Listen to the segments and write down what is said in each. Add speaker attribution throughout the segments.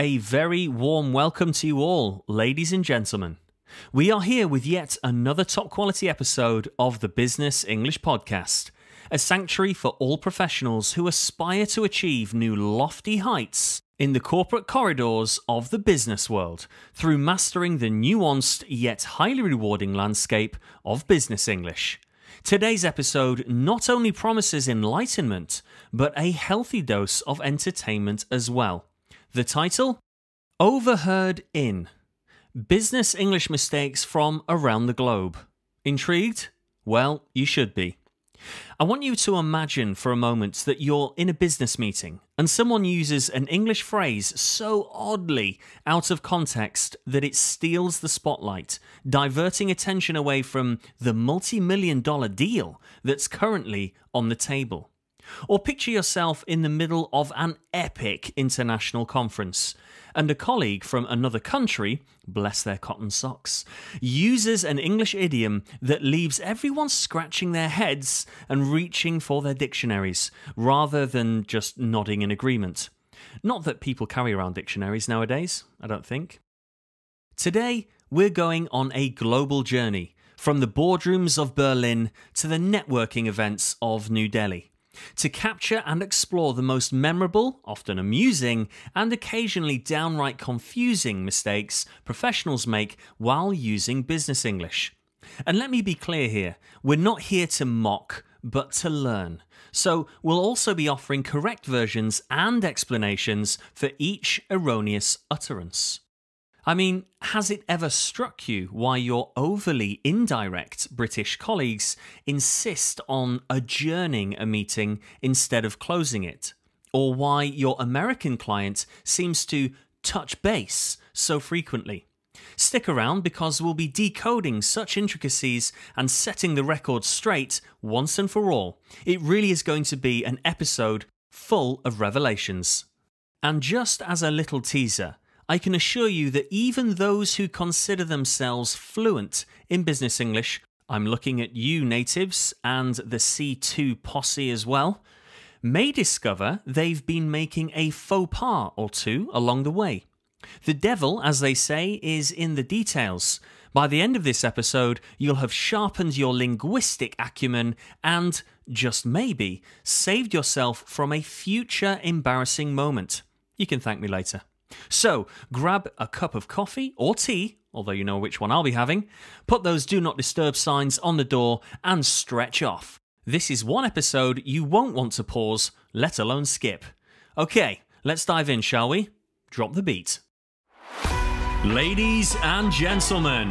Speaker 1: A very warm welcome to you all, ladies and gentlemen. We are here with yet another top quality episode of the Business English Podcast, a sanctuary for all professionals who aspire to achieve new lofty heights in the corporate corridors of the business world through mastering the nuanced yet highly rewarding landscape of business English. Today's episode not only promises enlightenment, but a healthy dose of entertainment as well. The title? Overheard in Business English Mistakes from Around the Globe. Intrigued? Well, you should be. I want you to imagine for a moment that you're in a business meeting and someone uses an English phrase so oddly out of context that it steals the spotlight, diverting attention away from the multi million dollar deal that's currently on the table. Or picture yourself in the middle of an epic international conference, and a colleague from another country, bless their cotton socks, uses an English idiom that leaves everyone scratching their heads and reaching for their dictionaries, rather than just nodding in agreement. Not that people carry around dictionaries nowadays, I don't think. Today, we're going on a global journey from the boardrooms of Berlin to the networking events of New Delhi to capture and explore the most memorable, often amusing, and occasionally downright confusing mistakes professionals make while using business English. And let me be clear here we're not here to mock, but to learn. So we'll also be offering correct versions and explanations for each erroneous utterance. I mean, has it ever struck you why your overly indirect British colleagues insist on adjourning a meeting instead of closing it? Or why your American client seems to touch base so frequently? Stick around because we'll be decoding such intricacies and setting the record straight once and for all. It really is going to be an episode full of revelations. And just as a little teaser, I can assure you that even those who consider themselves fluent in business English, I'm looking at you natives and the C2 posse as well, may discover they've been making a faux pas or two along the way. The devil, as they say, is in the details. By the end of this episode, you'll have sharpened your linguistic acumen and, just maybe, saved yourself from a future embarrassing moment. You can thank me later. So, grab a cup of coffee or tea, although you know which one I'll be having, put those do not disturb signs on the door, and stretch off. This is one episode you won't want to pause, let alone skip. Okay, let's dive in, shall we? Drop the beat. Ladies and gentlemen,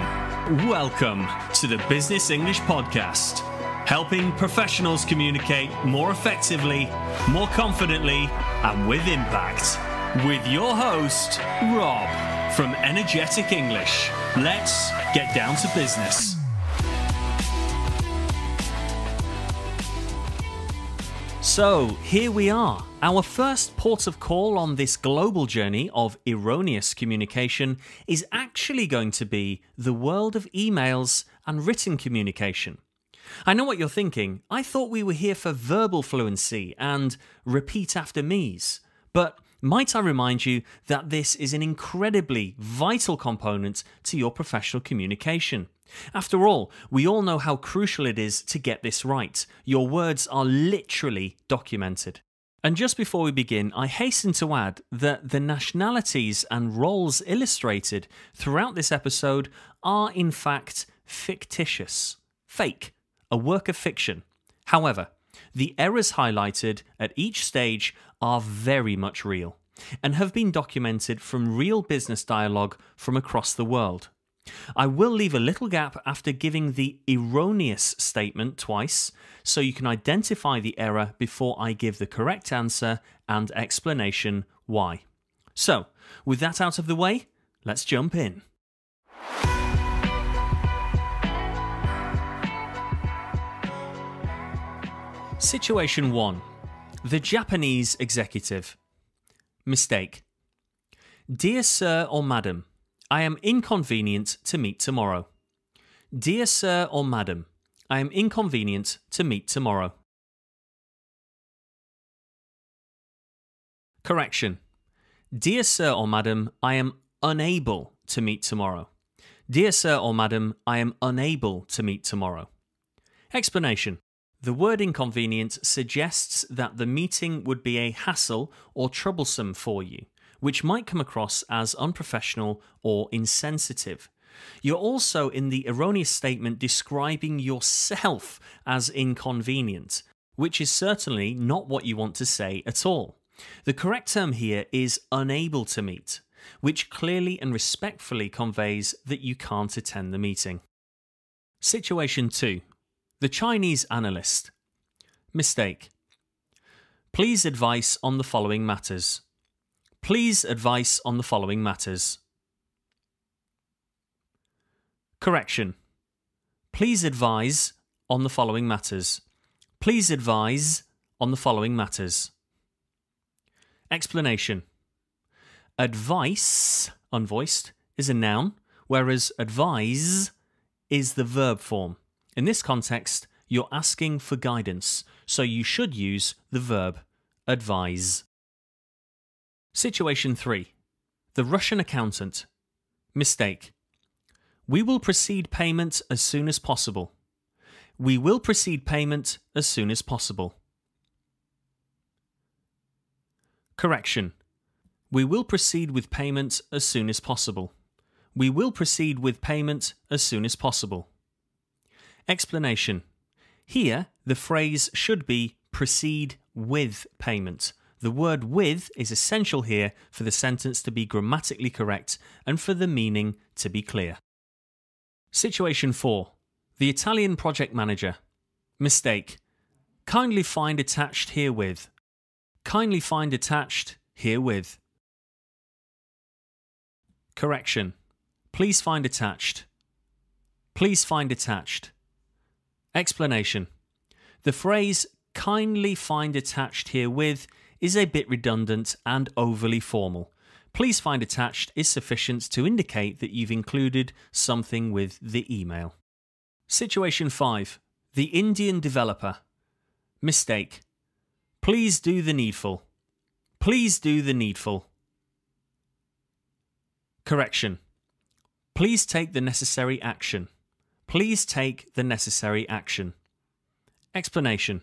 Speaker 1: welcome to the Business English Podcast, helping professionals communicate more effectively, more confidently, and with impact with your host, Rob from Energetic English. Let's get down to business. So, here we are. Our first port of call on this global journey of erroneous communication is actually going to be the world of emails and written communication. I know what you're thinking. I thought we were here for verbal fluency and repeat after me's. But might I remind you that this is an incredibly vital component to your professional communication? After all, we all know how crucial it is to get this right. Your words are literally documented. And just before we begin, I hasten to add that the nationalities and roles illustrated throughout this episode are in fact fictitious, fake, a work of fiction. However, the errors highlighted at each stage are very much real and have been documented from real business dialogue from across the world. I will leave a little gap after giving the erroneous statement twice so you can identify the error before I give the correct answer and explanation why. So, with that out of the way, let's jump in. Situation 1 The Japanese executive. Mistake. Dear Sir or Madam, I am inconvenient to meet tomorrow. Dear Sir or Madam, I am inconvenient to meet tomorrow. Correction. Dear Sir or Madam, I am unable to meet tomorrow. Dear Sir or Madam, I am unable to meet tomorrow. Explanation The word inconvenient suggests that the meeting would be a hassle or troublesome for you, which might come across as unprofessional or insensitive. You're also in the erroneous statement describing yourself as inconvenient, which is certainly not what you want to say at all. The correct term here is unable to meet, which clearly and respectfully conveys that you can't attend the meeting. Situation 2. The Chinese analyst. Mistake. Please advice on the following matters. Please advice on the following matters. Correction. Please advise on the following matters. Please advise on the following matters. Explanation Advice, unvoiced, is a noun, whereas advise is the verb form. In this context, you're asking for guidance, so you should use the verb advise. Situation 3. The Russian accountant. Mistake. We will proceed payment as soon as possible. We will proceed payment as soon as possible. Correction. We will proceed with payment as soon as possible. We will proceed with payment as soon as possible. Explanation. Here, the phrase should be proceed with payment. The word with is essential here for the sentence to be grammatically correct and for the meaning to be clear. Situation 4. The Italian project manager. Mistake. Kindly find attached herewith kindly find attached herewith. Correction. Please find attached. Please find attached. Explanation. The phrase kindly find attached herewith is a bit redundant and overly formal. Please find attached is sufficient to indicate that you've included something with the email. Situation 5. The Indian developer. Mistake. Please do the needful. Please do the needful. Correction. Please take the necessary action. Please take the necessary action. Explanation.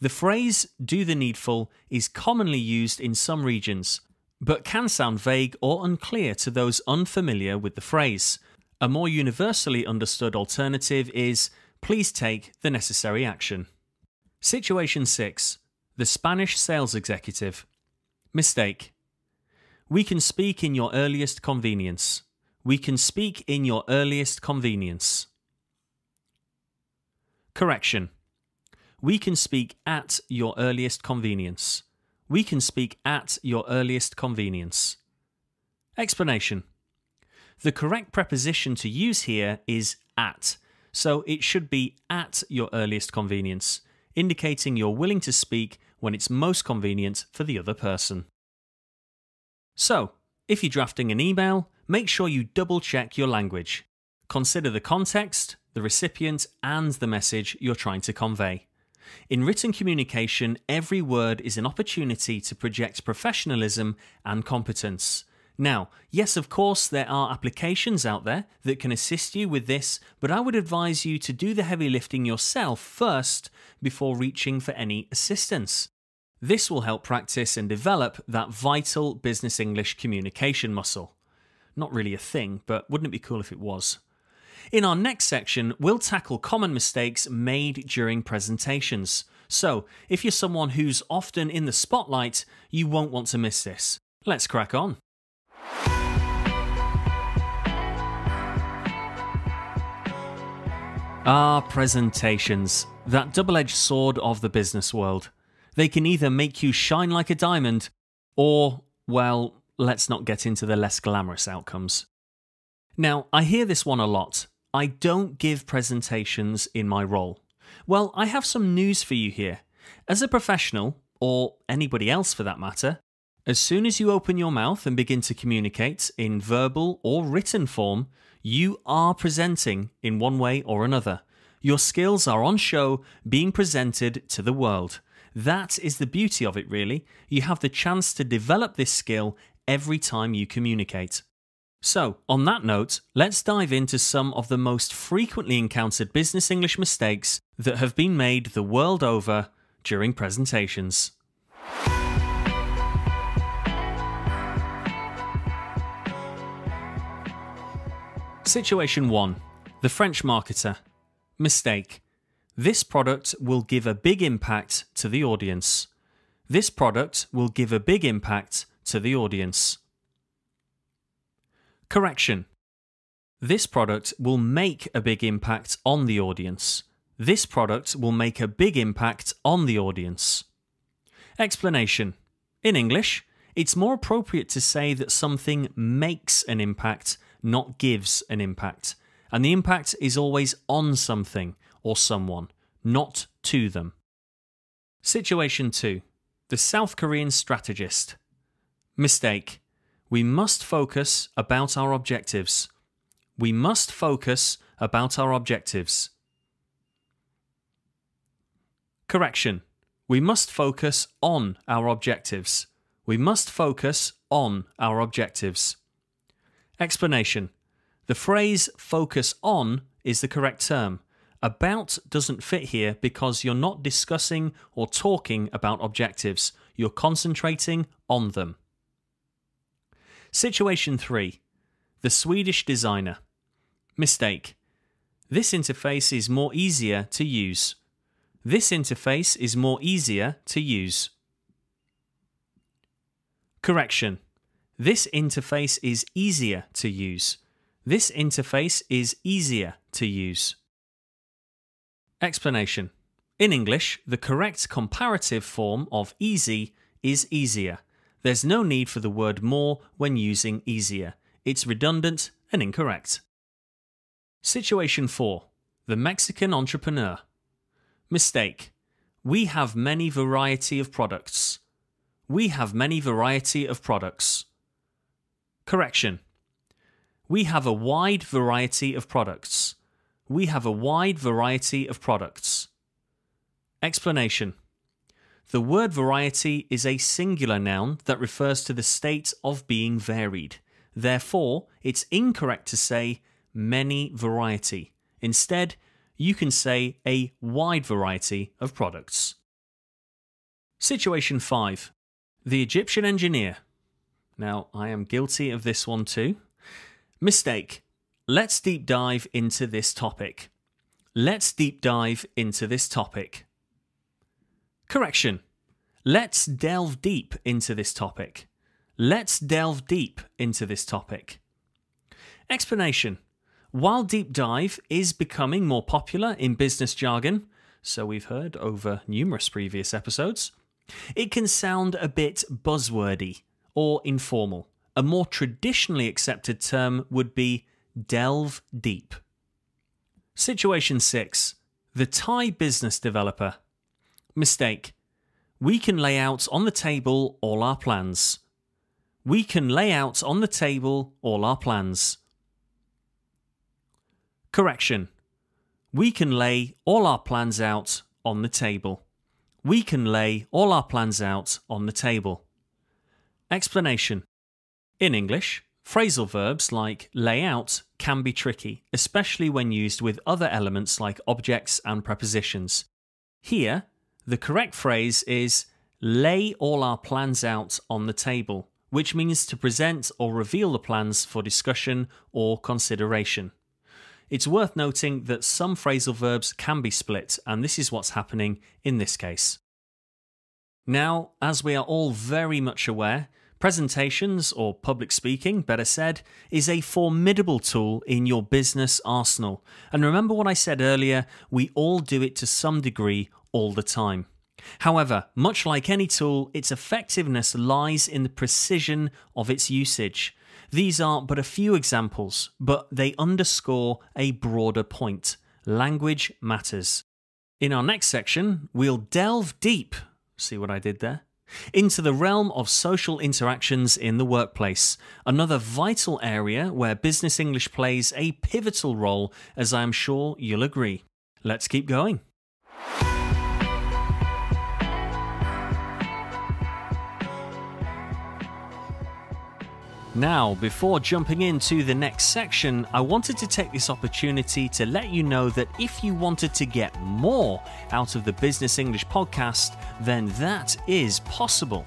Speaker 1: The phrase do the needful is commonly used in some regions, but can sound vague or unclear to those unfamiliar with the phrase. A more universally understood alternative is please take the necessary action. Situation 6. The Spanish Sales Executive. Mistake. We can speak in your earliest convenience. We can speak in your earliest convenience. Correction. We can speak at your earliest convenience. We can speak at your earliest convenience. Explanation. The correct preposition to use here is at, so it should be at your earliest convenience indicating you're willing to speak when it's most convenient for the other person. So, if you're drafting an email, make sure you double check your language. Consider the context, the recipient, and the message you're trying to convey. In written communication, every word is an opportunity to project professionalism and competence. Now, yes, of course, there are applications out there that can assist you with this, but I would advise you to do the heavy lifting yourself first before reaching for any assistance. This will help practice and develop that vital business English communication muscle. Not really a thing, but wouldn't it be cool if it was? In our next section, we'll tackle common mistakes made during presentations. So, if you're someone who's often in the spotlight, you won't want to miss this. Let's crack on. Ah, presentations. That double edged sword of the business world. They can either make you shine like a diamond, or, well, let's not get into the less glamorous outcomes. Now, I hear this one a lot. I don't give presentations in my role. Well, I have some news for you here. As a professional, or anybody else for that matter, as soon as you open your mouth and begin to communicate in verbal or written form, you are presenting in one way or another. Your skills are on show, being presented to the world. That is the beauty of it, really. You have the chance to develop this skill every time you communicate. So, on that note, let's dive into some of the most frequently encountered business English mistakes that have been made the world over during presentations. Situation 1 The French Marketer. Mistake. This product will give a big impact to the audience. This product will give a big impact to the audience. Correction. This product will make a big impact on the audience. This product will make a big impact on the audience. Explanation. In English, it's more appropriate to say that something makes an impact not gives an impact. And the impact is always on something or someone, not to them. Situation 2. The South Korean strategist. Mistake. We must focus about our objectives. We must focus about our objectives. Correction. We must focus on our objectives. We must focus on our objectives. Explanation The phrase focus on is the correct term. About doesn't fit here because you're not discussing or talking about objectives, you're concentrating on them. Situation 3 The Swedish Designer Mistake This interface is more easier to use. This interface is more easier to use. Correction this interface is easier to use. This interface is easier to use. Explanation. In English, the correct comparative form of easy is easier. There's no need for the word more when using easier. It's redundant and incorrect. Situation 4. The Mexican Entrepreneur. Mistake. We have many variety of products. We have many variety of products. Correction. We have a wide variety of products. We have a wide variety of products. Explanation. The word variety is a singular noun that refers to the state of being varied. Therefore, it's incorrect to say many variety. Instead, you can say a wide variety of products. Situation 5. The Egyptian engineer. Now, I am guilty of this one too. Mistake. Let's deep dive into this topic. Let's deep dive into this topic. Correction. Let's delve deep into this topic. Let's delve deep into this topic. Explanation. While deep dive is becoming more popular in business jargon, so we've heard over numerous previous episodes, it can sound a bit buzzwordy or informal. A more traditionally accepted term would be delve deep. Situation 6. The Thai business developer. Mistake. We can lay out on the table all our plans. We can lay out on the table all our plans. Correction. We can lay all our plans out on the table. We can lay all our plans out on the table. Explanation In English, phrasal verbs like lay out can be tricky, especially when used with other elements like objects and prepositions. Here, the correct phrase is lay all our plans out on the table, which means to present or reveal the plans for discussion or consideration. It's worth noting that some phrasal verbs can be split, and this is what's happening in this case. Now, as we are all very much aware, Presentations, or public speaking, better said, is a formidable tool in your business arsenal. And remember what I said earlier we all do it to some degree all the time. However, much like any tool, its effectiveness lies in the precision of its usage. These are but a few examples, but they underscore a broader point. Language matters. In our next section, we'll delve deep. See what I did there? into the realm of social interactions in the workplace, another vital area where business English plays a pivotal role, as I am sure you'll agree. Let's keep going. Now, before jumping into the next section, I wanted to take this opportunity to let you know that if you wanted to get more out of the Business English podcast, then that is possible.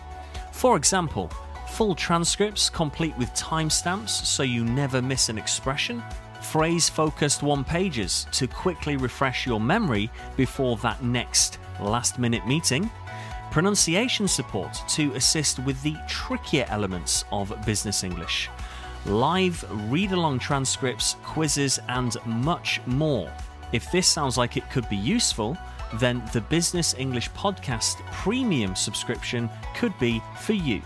Speaker 1: For example, full transcripts complete with timestamps so you never miss an expression, phrase focused one pages to quickly refresh your memory before that next last minute meeting pronunciation support to assist with the trickier elements of business English, live read along transcripts, quizzes, and much more. If this sounds like it could be useful, then the Business English Podcast premium subscription could be for you.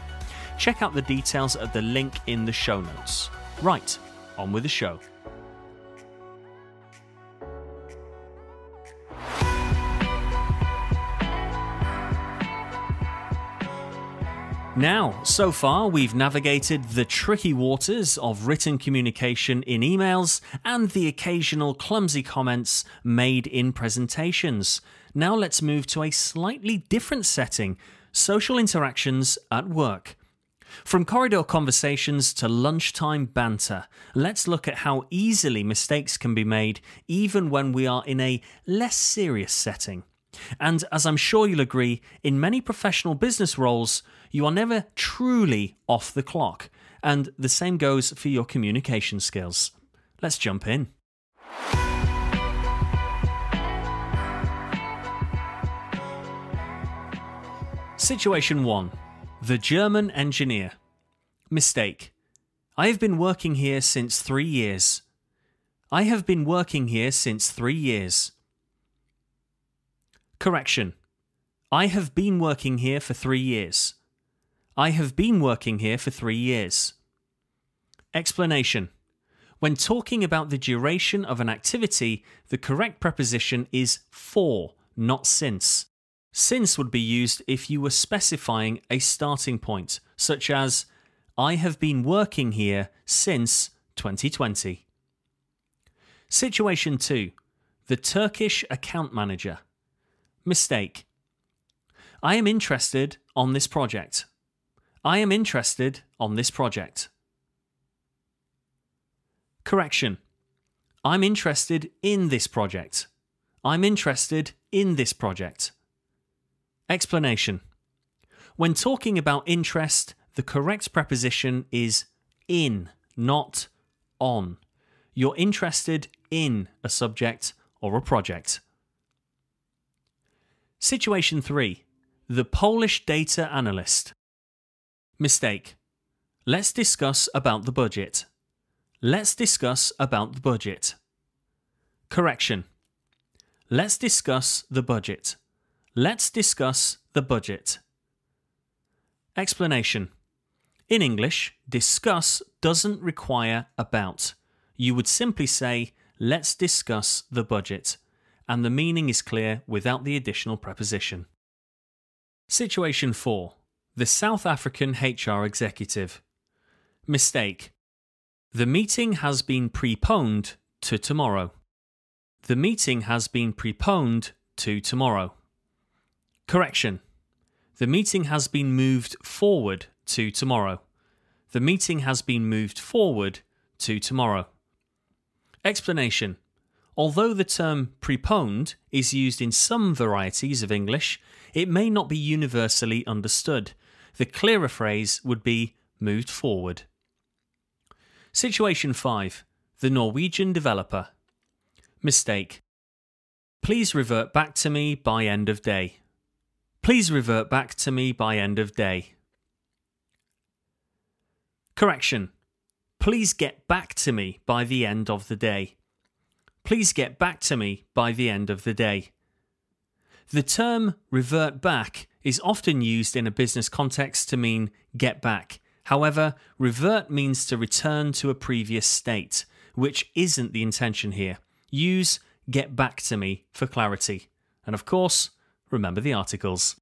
Speaker 1: Check out the details at the link in the show notes. Right, on with the show. Now, so far, we've navigated the tricky waters of written communication in emails and the occasional clumsy comments made in presentations. Now, let's move to a slightly different setting social interactions at work. From corridor conversations to lunchtime banter, let's look at how easily mistakes can be made even when we are in a less serious setting. And as I'm sure you'll agree, in many professional business roles, you are never truly off the clock, and the same goes for your communication skills. Let's jump in. Situation 1 The German Engineer. Mistake. I have been working here since three years. I have been working here since three years. Correction. I have been working here for three years. I have been working here for three years. Explanation. When talking about the duration of an activity, the correct preposition is for, not since. Since would be used if you were specifying a starting point, such as, I have been working here since 2020. Situation 2. The Turkish account manager. Mistake. I am interested on this project. I am interested on this project. Correction. I'm interested in this project. I'm interested in this project. Explanation. When talking about interest, the correct preposition is in, not on. You're interested in a subject or a project. Situation 3 The Polish Data Analyst. Mistake. Let's discuss about the budget. Let's discuss about the budget. Correction. Let's discuss the budget. Let's discuss the budget. Explanation. In English, discuss doesn't require about. You would simply say, let's discuss the budget and the meaning is clear without the additional preposition. Situation 4 The South African HR Executive. Mistake. The meeting has been preponed to tomorrow. The meeting has been preponed to tomorrow. Correction. The meeting has been moved forward to tomorrow. The meeting has been moved forward to tomorrow. Explanation. Although the term preponed is used in some varieties of English, it may not be universally understood. The clearer phrase would be moved forward. Situation 5 The Norwegian Developer. Mistake. Please revert back to me by end of day. Please revert back to me by end of day. Correction. Please get back to me by the end of the day. Please get back to me by the end of the day. The term revert back is often used in a business context to mean get back. However, revert means to return to a previous state, which isn't the intention here. Use get back to me for clarity. And of course, remember the articles.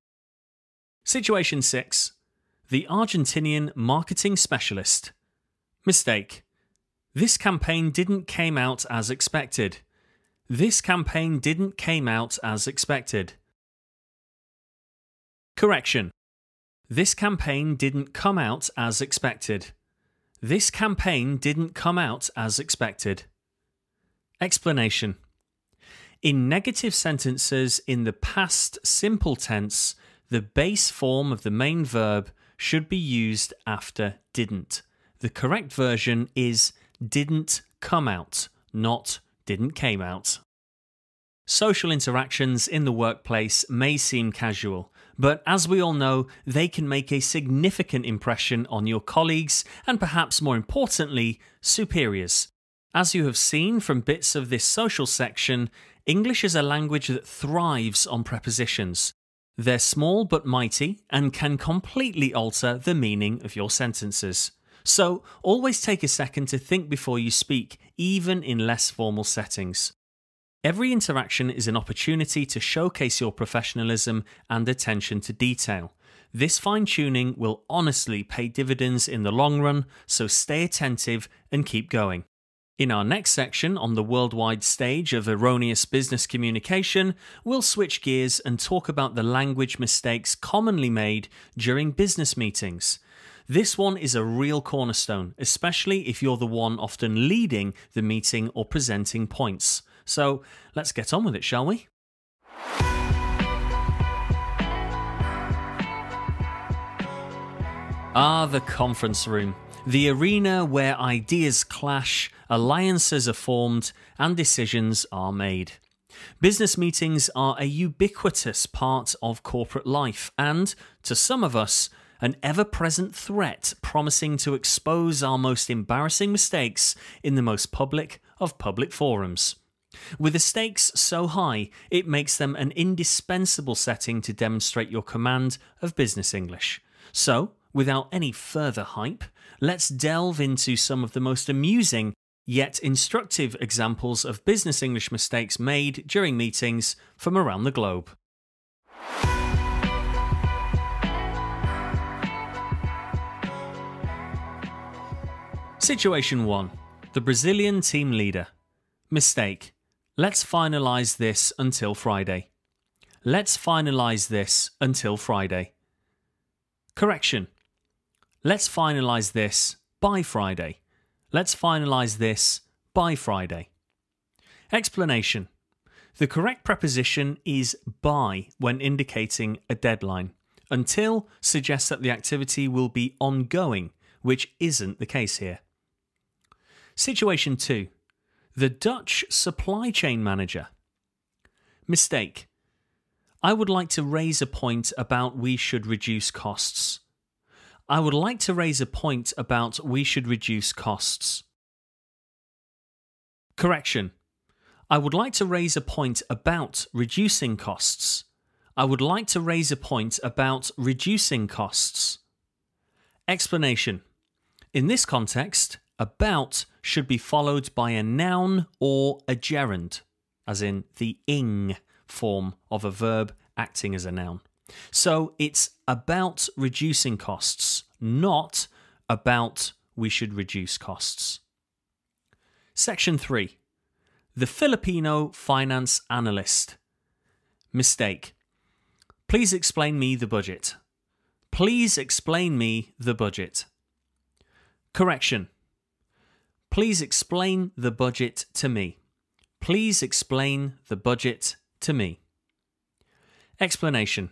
Speaker 1: Situation 6 The Argentinian Marketing Specialist. Mistake. This campaign didn't came out as expected. This campaign didn't came out as expected. Correction. This campaign didn't come out as expected. This campaign didn't come out as expected. Explanation In negative sentences in the past simple tense, the base form of the main verb should be used after didn't. The correct version is didn't come out, not didn't came out. Social interactions in the workplace may seem casual, but as we all know, they can make a significant impression on your colleagues and perhaps more importantly, superiors. As you have seen from bits of this social section, English is a language that thrives on prepositions. They're small but mighty and can completely alter the meaning of your sentences. So, always take a second to think before you speak, even in less formal settings. Every interaction is an opportunity to showcase your professionalism and attention to detail. This fine tuning will honestly pay dividends in the long run, so stay attentive and keep going. In our next section on the worldwide stage of erroneous business communication, we'll switch gears and talk about the language mistakes commonly made during business meetings. This one is a real cornerstone, especially if you're the one often leading the meeting or presenting points. So let's get on with it, shall we? Ah, the conference room. The arena where ideas clash, alliances are formed, and decisions are made. Business meetings are a ubiquitous part of corporate life, and, to some of us, an ever present threat promising to expose our most embarrassing mistakes in the most public of public forums. With the stakes so high, it makes them an indispensable setting to demonstrate your command of business English. So, without any further hype, let's delve into some of the most amusing yet instructive examples of business English mistakes made during meetings from around the globe. Situation 1 The Brazilian team leader. Mistake. Let's finalise this until Friday. Let's finalise this until Friday. Correction. Let's finalise this by Friday. Let's finalise this by Friday. Explanation. The correct preposition is by when indicating a deadline. Until suggests that the activity will be ongoing, which isn't the case here. Situation 2 the Dutch supply chain manager. Mistake. I would like to raise a point about we should reduce costs. I would like to raise a point about we should reduce costs. Correction. I would like to raise a point about reducing costs. I would like to raise a point about reducing costs. Explanation. In this context, about should be followed by a noun or a gerund, as in the ing form of a verb acting as a noun. So it's about reducing costs, not about we should reduce costs. Section 3 The Filipino Finance Analyst. Mistake. Please explain me the budget. Please explain me the budget. Correction. Please explain the budget to me. Please explain the budget to me. Explanation.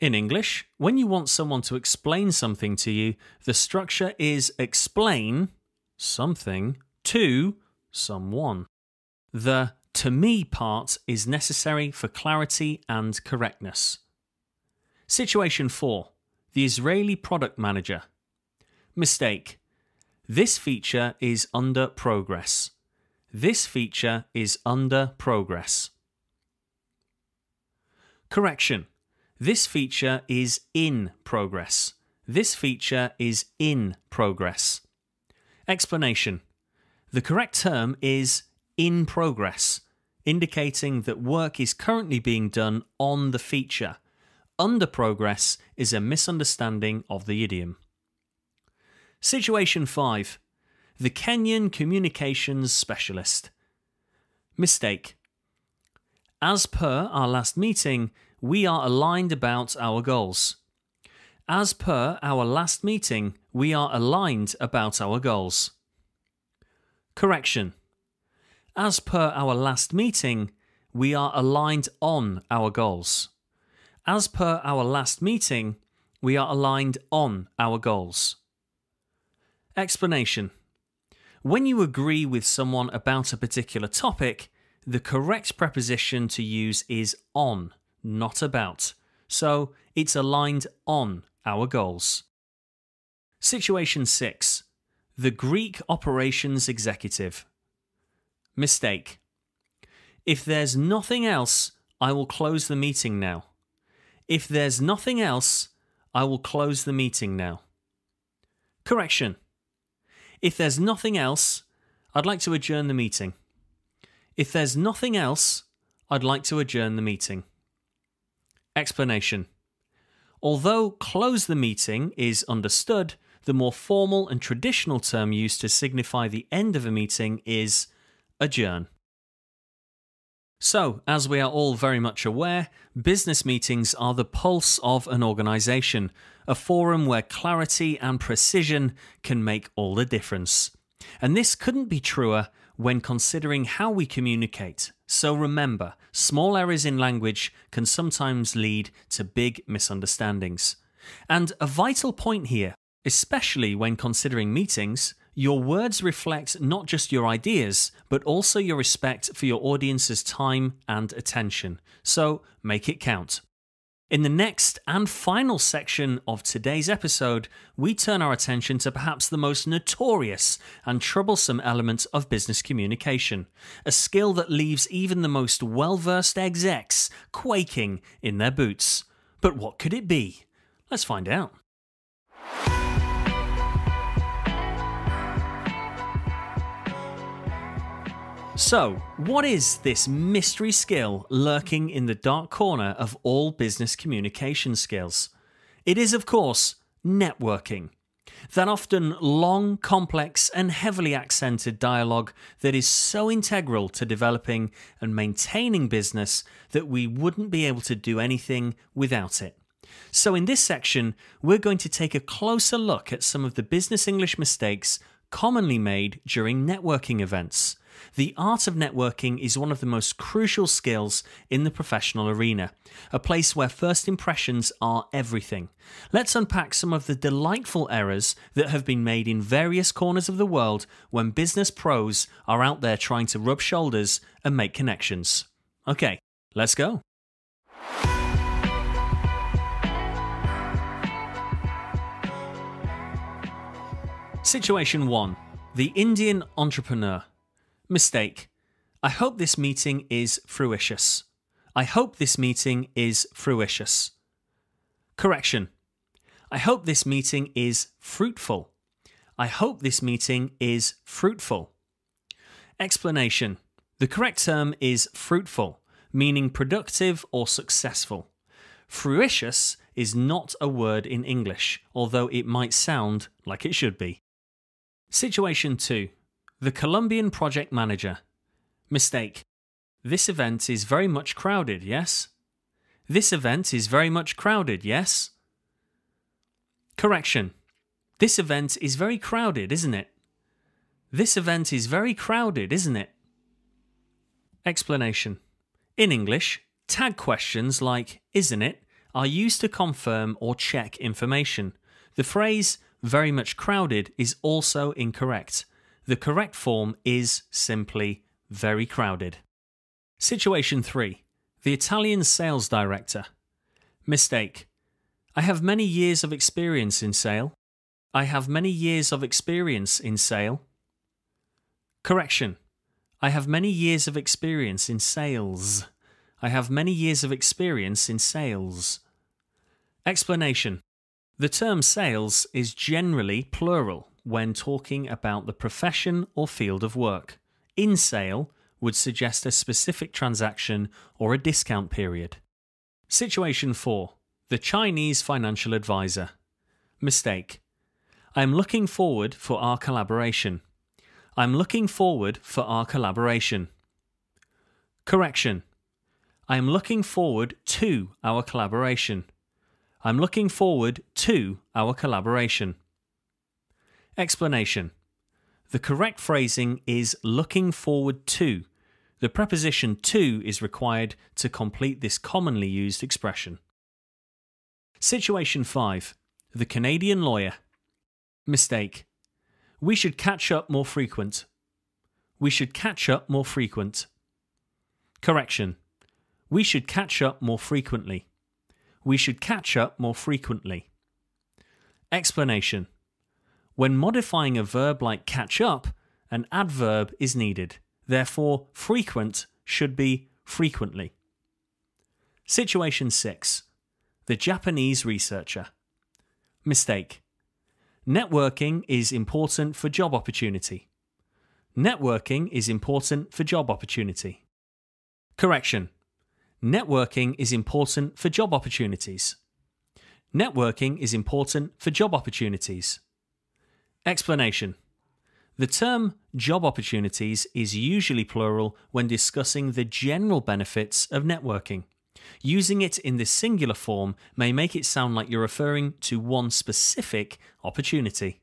Speaker 1: In English, when you want someone to explain something to you, the structure is explain something to someone. The to me part is necessary for clarity and correctness. Situation 4. The Israeli Product Manager. Mistake. This feature is under progress. This feature is under progress. Correction. This feature is in progress. This feature is in progress. Explanation. The correct term is in progress, indicating that work is currently being done on the feature. Under progress is a misunderstanding of the idiom. Situation 5 The Kenyan Communications Specialist. Mistake. As per our last meeting, we are aligned about our goals. As per our last meeting, we are aligned about our goals. Correction. As per our last meeting, we are aligned on our goals. As per our last meeting, we are aligned on our goals. Explanation When you agree with someone about a particular topic, the correct preposition to use is on, not about. So it's aligned on our goals. Situation 6 The Greek Operations Executive. Mistake. If there's nothing else, I will close the meeting now. If there's nothing else, I will close the meeting now. Correction. If there's nothing else, I'd like to adjourn the meeting. If there's nothing else, I'd like to adjourn the meeting. Explanation. Although close the meeting is understood, the more formal and traditional term used to signify the end of a meeting is adjourn. So, as we are all very much aware, business meetings are the pulse of an organisation, a forum where clarity and precision can make all the difference. And this couldn't be truer when considering how we communicate. So remember, small errors in language can sometimes lead to big misunderstandings. And a vital point here, especially when considering meetings, your words reflect not just your ideas, but also your respect for your audience's time and attention. So make it count. In the next and final section of today's episode, we turn our attention to perhaps the most notorious and troublesome element of business communication, a skill that leaves even the most well versed execs quaking in their boots. But what could it be? Let's find out. So, what is this mystery skill lurking in the dark corner of all business communication skills? It is, of course, networking. That often long, complex, and heavily accented dialogue that is so integral to developing and maintaining business that we wouldn't be able to do anything without it. So, in this section, we're going to take a closer look at some of the business English mistakes commonly made during networking events. The art of networking is one of the most crucial skills in the professional arena, a place where first impressions are everything. Let's unpack some of the delightful errors that have been made in various corners of the world when business pros are out there trying to rub shoulders and make connections. Okay, let's go. Situation 1 The Indian Entrepreneur Mistake. I hope this meeting is fruitious. I hope this meeting is fruitious. Correction. I hope this meeting is fruitful. I hope this meeting is fruitful. Explanation. The correct term is fruitful, meaning productive or successful. Fruitious is not a word in English, although it might sound like it should be. Situation 2. The Colombian project manager. Mistake. This event is very much crowded, yes? This event is very much crowded, yes? Correction. This event is very crowded, isn't it? This event is very crowded, isn't it? Explanation. In English, tag questions like isn't it are used to confirm or check information. The phrase very much crowded is also incorrect. The correct form is simply very crowded. Situation 3. The Italian sales director. Mistake. I have many years of experience in sale. I have many years of experience in sale. Correction. I have many years of experience in sales. I have many years of experience in sales. Explanation. The term sales is generally plural when talking about the profession or field of work. In sale would suggest a specific transaction or a discount period. Situation 4. The Chinese financial advisor. Mistake. I am looking forward for our collaboration. I'm looking forward for our collaboration. Correction. I am looking forward to our collaboration. I'm looking forward to our collaboration. Explanation The correct phrasing is looking forward to. The preposition to is required to complete this commonly used expression. Situation 5 The Canadian Lawyer. Mistake. We should catch up more frequent. We should catch up more frequent. Correction. We should catch up more frequently. We should catch up more frequently. Explanation. When modifying a verb like catch up, an adverb is needed. Therefore, frequent should be frequently. Situation 6. The Japanese researcher. Mistake. Networking is important for job opportunity. Networking is important for job opportunity. Correction. Networking is important for job opportunities. Networking is important for job opportunities. Explanation. The term job opportunities is usually plural when discussing the general benefits of networking. Using it in the singular form may make it sound like you're referring to one specific opportunity.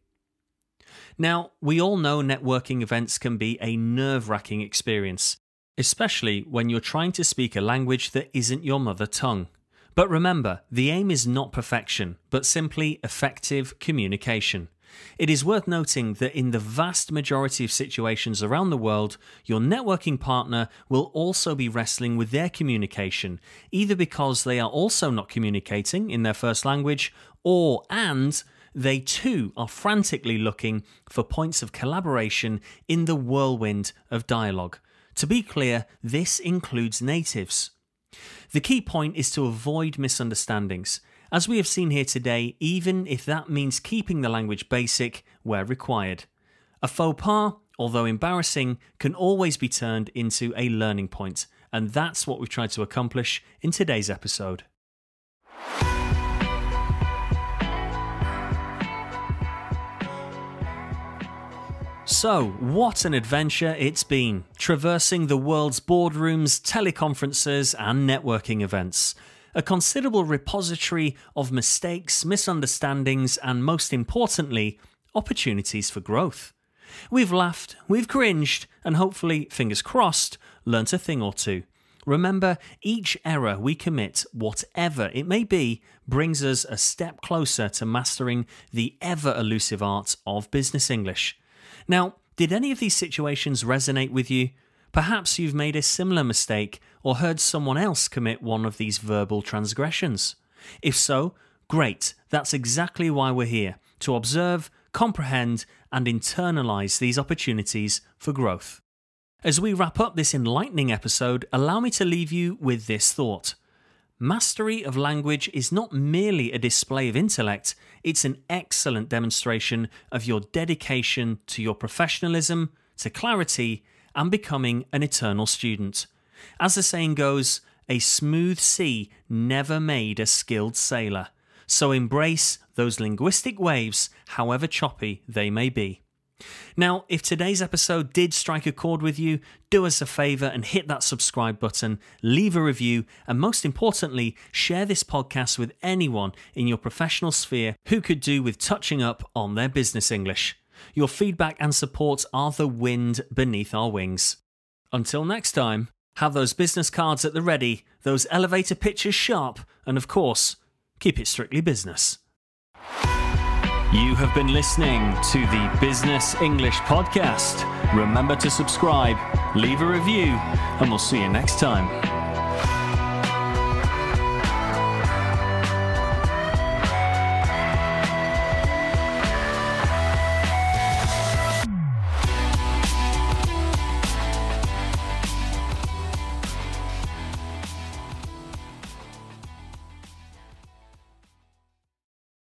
Speaker 1: Now, we all know networking events can be a nerve wracking experience, especially when you're trying to speak a language that isn't your mother tongue. But remember, the aim is not perfection, but simply effective communication. It is worth noting that in the vast majority of situations around the world, your networking partner will also be wrestling with their communication, either because they are also not communicating in their first language, or and they too are frantically looking for points of collaboration in the whirlwind of dialogue. To be clear, this includes natives. The key point is to avoid misunderstandings. As we have seen here today, even if that means keeping the language basic where required. A faux pas, although embarrassing, can always be turned into a learning point, and that's what we've tried to accomplish in today's episode. So, what an adventure it's been, traversing the world's boardrooms, teleconferences, and networking events a considerable repository of mistakes, misunderstandings, and most importantly, opportunities for growth. We've laughed, we've cringed, and hopefully, fingers crossed, learnt a thing or two. Remember, each error we commit, whatever it may be, brings us a step closer to mastering the ever elusive art of business English. Now, did any of these situations resonate with you? Perhaps you've made a similar mistake or heard someone else commit one of these verbal transgressions. If so, great, that's exactly why we're here to observe, comprehend, and internalize these opportunities for growth. As we wrap up this enlightening episode, allow me to leave you with this thought. Mastery of language is not merely a display of intellect, it's an excellent demonstration of your dedication to your professionalism, to clarity, and becoming an eternal student. As the saying goes, a smooth sea never made a skilled sailor. So embrace those linguistic waves, however choppy they may be. Now, if today's episode did strike a chord with you, do us a favour and hit that subscribe button, leave a review, and most importantly, share this podcast with anyone in your professional sphere who could do with touching up on their business English. Your feedback and support are the wind beneath our wings. Until next time, have those business cards at the ready, those elevator pitches sharp, and of course, keep it strictly business. You have been listening to the Business English Podcast. Remember to subscribe, leave a review, and we'll see you next time.